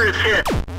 Enemy is hit.